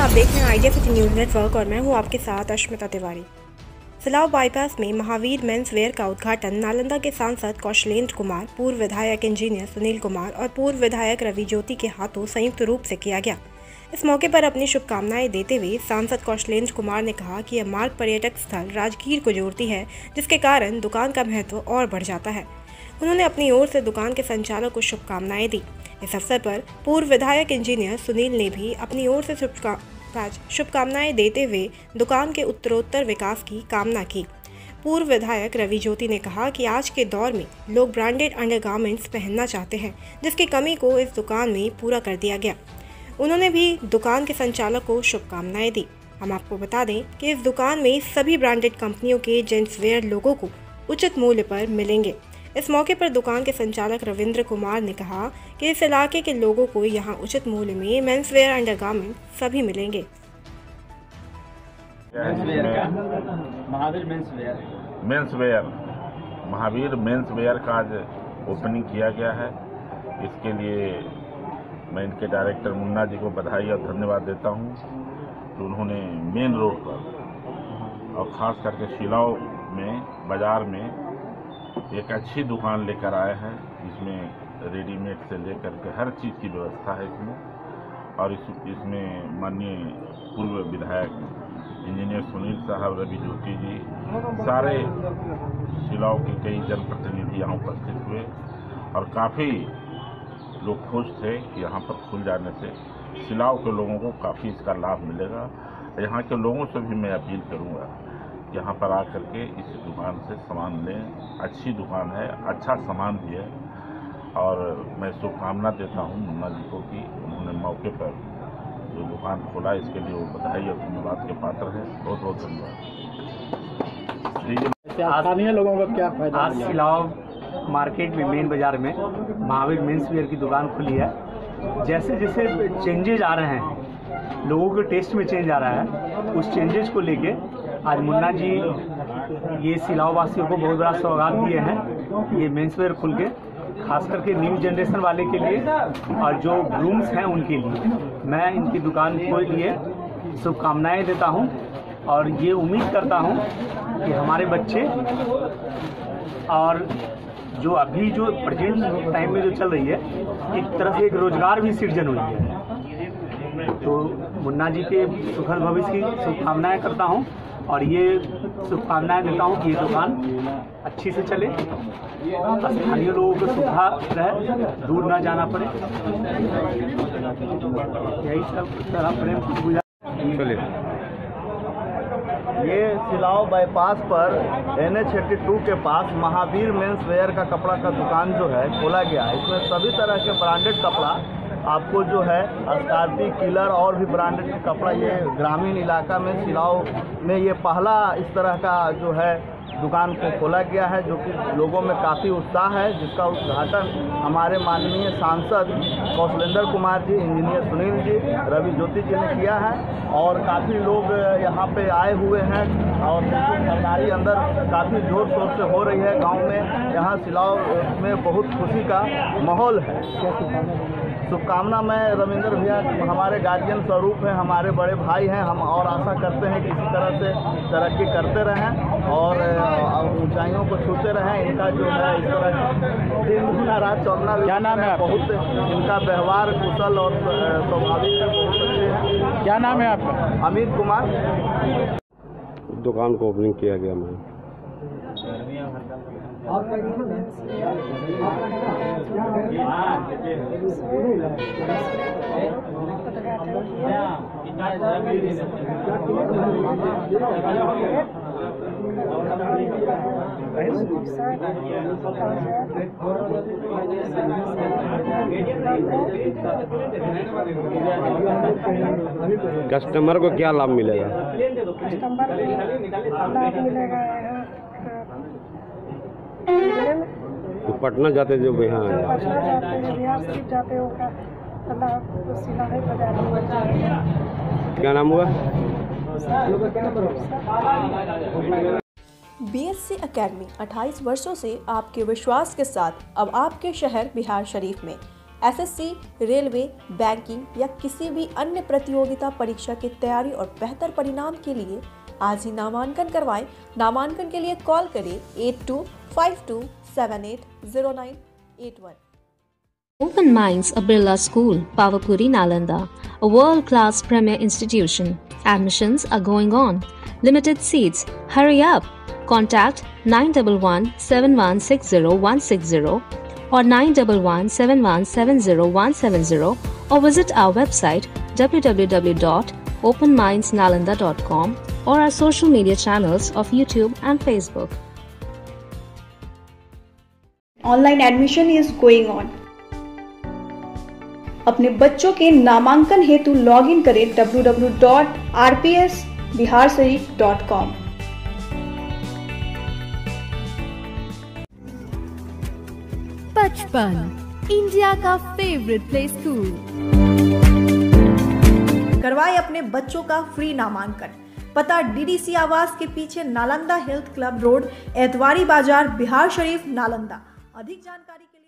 आप देख रहे हैं आइडिया सिटी न्यूज़ नेटवर्क और मैं हूँ आपके साथ अश्मिता तिवारी। सिलाव बाईपास में महावीर मेंस वेयर का उद्घाटन नालंदा के सांसद कौशलेंद्र कुमार, पूर्व विधायक इंजीनियर सुनील कुमार और पूर्व विधायक रवि ज्योति के हाथों संयुक्त रूप से किया गया। इस मौके पर अपनी शुभकामनाएँ देते हुए सांसद कौशलेंद्र कुमार ने कहा कि यह मार्ग पर्यटक स्थल राजगीर को जोड़ती है, जिसके कारण दुकान का महत्व और बढ़ जाता है। उन्होंने अपनी ओर से दुकान के संचालक को शुभकामनाएँ दी। इस अवसर पर पूर्व विधायक इंजीनियर सुनील ने भी अपनी ओर से शुभकामनाएँ देते हुए दुकान के उत्तरोत्तर विकास की कामना की। पूर्व विधायक रवि ज्योति ने कहा कि आज के दौर में लोग ब्रांडेड अंडरगारमेंट्स पहनना चाहते हैं, जिसकी कमी को इस दुकान में पूरा कर दिया गया। उन्होंने भी दुकान के संचालक को शुभकामनाएँ दी। हम आपको बता दें कि इस दुकान में सभी ब्रांडेड कंपनियों के जेंट्स वेयर लोगों को उचित मूल्य पर मिलेंगे। इस मौके पर दुकान के संचालक रविंद्र कुमार ने कहा कि इस इलाके के लोगों को यहाँ उचित मूल्य में मेंस वेयर अंडरगारमेंट सभी मिलेंगे। Men's wear Mahavir men's wear का आज ओपनिंग किया गया है। इसके लिए मैं इनके डायरेक्टर मुन्ना जी को बधाई और धन्यवाद देता हूँ कि उन्होंने मेन रोड पर और ख़ास करके शिलाव में बाज़ार में एक अच्छी दुकान लेकर आए हैं इसमें रेडीमेड से लेकर के हर चीज़ की व्यवस्था है इसमें। और इस, इसमें माननीय पूर्व विधायक इंजीनियर सुनील साहब, रवि ज्योति जी, सारे शिलाओं के कई जनप्रतिनिधि यहाँ उपस्थित हुए और काफ़ी लोग खुश थे कि यहाँ पर खुल जाने से सिलाव के लोगों को काफ़ी इसका लाभ मिलेगा। यहाँ के लोगों से भी मैं अपील करूँगा यहाँ पर आकर के इस दुकान से सामान लें। अच्छी दुकान है अच्छा सामान भी है। और मैं शुभकामना देता हूँ मुन्ना जी को कि उन्होंने मौके पर जो दुकान खोला इसके लिए वो बधाई और धन्यवाद के पात्र हैं। बहुत बहुत धन्यवाद स्थानीय लोगों का क्या फ़ायदा? आज सिलाव मार्केट में मेन बाज़ार में महावीर मेन्स वेयर की दुकान खुली है। जैसे जैसे चेंजेज आ रहे हैं लोगों के टेस्ट में चेंज आ रहा है उस चेंजेस को लेके आज मुन्ना जी, ये सिलाव वासियों को बहुत बड़ा सौगात दिए हैं, ये मेंसवेयर खुल के, खास करके न्यू जनरेशन वाले के लिए और जो ग्रूम्स हैं उनके लिए। मैं इनकी दुकान के लिए शुभकामनाएँ देता हूँ और ये उम्मीद करता हूँ कि हमारे बच्चे और जो अभी जो प्रेजेंट टाइम में जो चल रही है, एक तरह से एक रोज़गार भी सृजन हुई है। तो मुन्ना जी के सुखद भविष्य की शुभकामनाएँ करता हूँ और ये शुभकामनाएँ देता हूँ कि ये दुकान अच्छी से चले। स्थानीय लोगों को सुविधा रहे दूर ना जाना पड़े। यही सब तरह प्रेम चलिए। ये सिलाव बाईपास पर एन एच के पास महावीर मेंस वेयर का कपड़ा का दुकान जो है खोला गया है। इसमें सभी तरह के ब्रांडेड कपड़ा आपको जो है स्कॉर्पी किलर और भी ब्रांडेड कपड़ा ये ग्रामीण इलाका में, सिलाव में ये पहला इस तरह का जो है दुकान को खोला गया है, जो कि लोगों में काफ़ी उत्साह है, जिसका उद्घाटन हमारे माननीय सांसद कौशलेंद्र कुमार जी, इंजीनियर सुनील जी, रवि ज्योति जी ने किया है और काफ़ी लोग यहाँ पे आए हुए हैं और खरीदारी अंदर काफ़ी ज़ोर शोर से हो रही है। गाँव में यहाँ सिलाव में बहुत खुशी का माहौल है। शुभकामना मैं रविंद्र भैया हमारे गार्जियन स्वरूप हैं हमारे बड़े भाई हैं हम और आशा करते हैं कि इसी तरह से तरक्की करते रहें और ऊंचाइयों को छूते रहें। इनका जो है इस तरह दिन गुना रात चौगना क्या नाम है बहुत इनका व्यवहार कुशल और स्वाभाविक बहुत अच्छे हैं। क्या नाम है आपका? अमित कुमार। दुकान को ओपनिंग किया गया मैं। कस्टमर को क्या लाभ मिलेगा कस्टमर लाभ मिलेगा तो पटना जाते जो बिहार पटना जाते बिहार से जाते होगा क्या? नाम हुआ? बी एस सी अकेडमी अट्ठाईस वर्षों से आपके विश्वास के साथ अब आपके शहर बिहार शरीफ में। एसएससी, रेलवे बैंकिंग या किसी भी अन्य प्रतियोगिता परीक्षा की तैयारी और बेहतर परिणाम के लिए आज ही नामांकन करवाएँ। नामांकन के लिए कॉल करें eight two five two seven eight zero nine eight one open mind अब्रिला school Pawapuri Nalanda A world class premier institution. Admissions are going on. Limited seats. Hurry up. Contact 911 7160 160. Or 911 7170 170 or visit our website www.openmindsnalanda.com or our social media channels of YouTube and Facebook. Online admission is going on अपने बच्चों के नामांकन हेतु log in करें www.rpsbiharshariff.com बचपन India का favourite play school करवाए अपने बच्चों का फ्री नामांकन। पता डीडीसी आवास के पीछे Nalanda health club road Etwari बाज़ार बिहार शरीफ नालंदा। अधिक जानकारी के